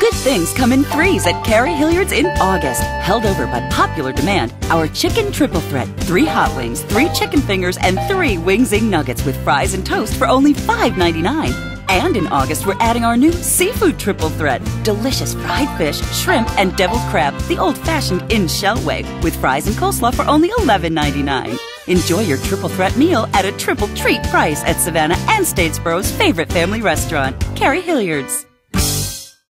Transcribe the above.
Good things come in threes at Carey Hilliard's in August. Held over by popular demand, our chicken triple threat. Three hot wings, three chicken fingers, and three wingsing nuggets with fries and toast for only $5.99. And in August, we're adding our new seafood triple threat. Delicious fried fish, shrimp, and deviled crab, the old fashioned in shell way, with fries and coleslaw for only $11.99. Enjoy your triple threat meal at a triple treat price at Savannah and Statesboro's favorite family restaurant, Carey Hilliard's.